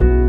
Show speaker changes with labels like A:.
A: you